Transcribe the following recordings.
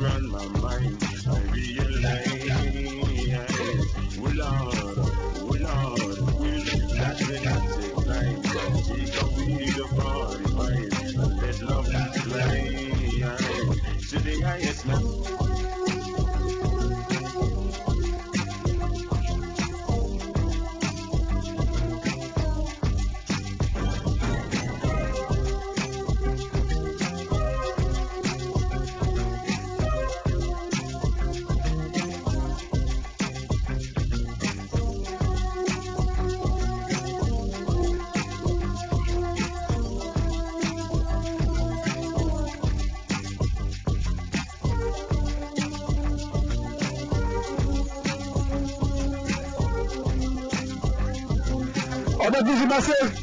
run my mind. I realize, On a DJ Massive.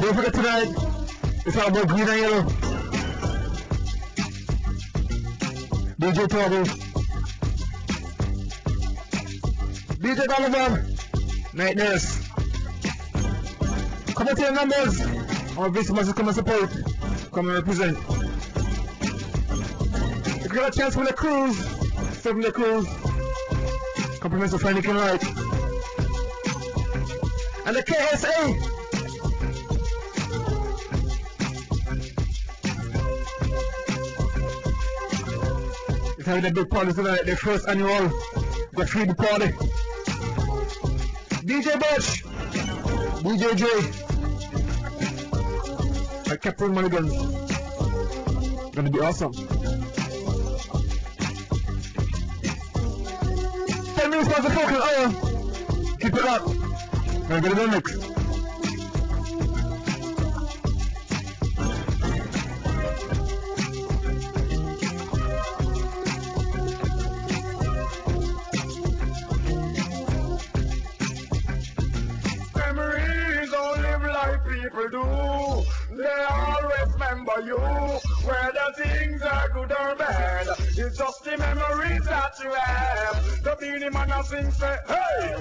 Don't forget tonight, it's all about green and yellow. DJ Toggle. DJ Donovan. Night Nurse. Come and your numbers. Our Vice Massive come and support. Come and represent. Got a chance for the cruise, in the cruise. Compliments of Franny King Right. And the KSA. It's having a big party tonight, their first annual The Free Party. DJ Butch, DJ J, and Captain Mulligan. Gonna be awesome. 10 minutes past hour. Keep it up. Gonna get it people do. They always remember you, whether things are good or bad. It's just the memories that you have. The Beenie Man a sing say, hey,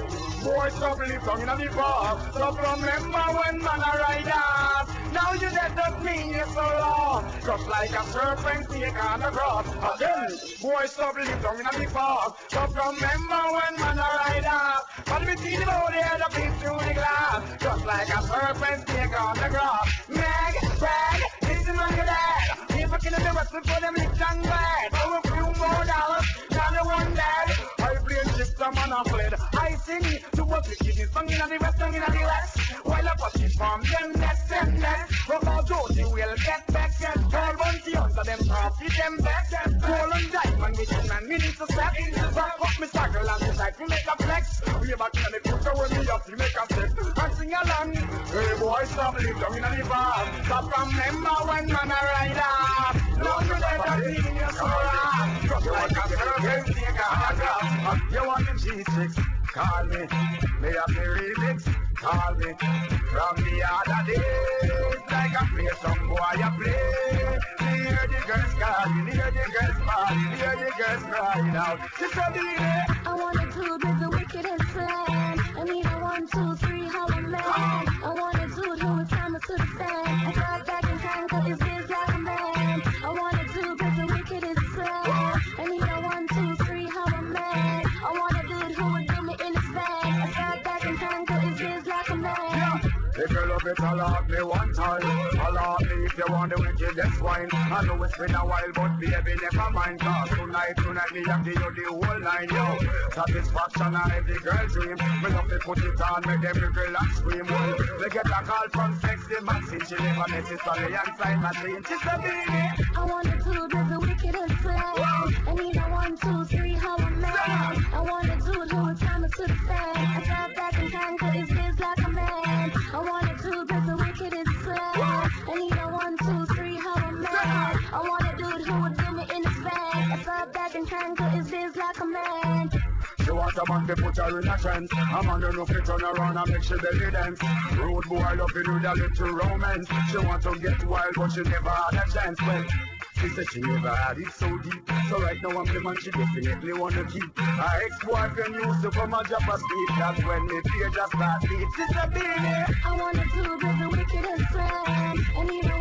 boy, stop live down in the past. Stop remember when man a ride off. Now you dead doesn't mean you're so long. Just like a serpent snake on the cross. Again, boy, stop live down in the past. Stop remember when man a ride off. But we see the body and the piece through the glass. Just like a serpent snake on the grass. Meg, brag, listen on your dad. If I can be wrestling for them rich and bad. Oh, a few more dollars, not the one dad. I play chips, I'm on a fled. I sing to what the kid is sung in the west, sung in the west. While I watch it from them next, them next. From all Josie will get back, get all bunty under them top, them back, get gold and diamond, mission and minutes to step. Back up me circle and decide to make a We back in the future when we have to make a step. And sing along. Hey boy, stop live down in the bar. Stop remember when man a ride. Now you never see your soul. Just like a serpent, take a hard You want the G6? Call me. May have the remix? Call me. From the other days, like a play some boy a play. Hear the girls calling, hear the girls calling, hear the girls crying out. Sister I wanna do the wickedest plan. I If you love it, allow me one time. Allow me if you want the wickedest wine. I know it's been a while, but baby, never mind. Cause tonight, tonight, me give you the whole line, yo. Satisfaction and every girl dream. Me love to put it on, make every girl and scream. Well, they get a call from sexy Maxine. She never it on the inside machine. She said, baby. I wanna do with got back in time cause it's biz like a man. She want a man to put her in a trance. A man who know fit turn around and make she belly dance. Rude boy love to do that little romance. She want to get wild but she never had a chance. Well, She said she never had it so deep. So right now I'm the man she definitely wanna keep. Her ex-boyfriend used to come and drop a speed. That's when the fear just start beat. Sister baby. I wanna do the wickedest plan. I need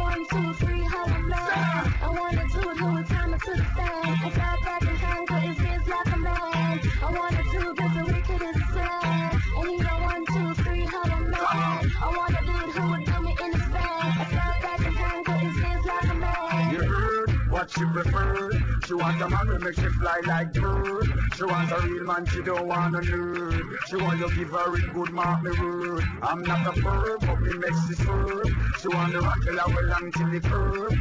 she preferred. She want a man who make she fly like bird. She want a real man, she don't want a nerd. She want you give her a good mark me word. I'm not a bird, but me makes she swerve. She want the rock till I well until the curb.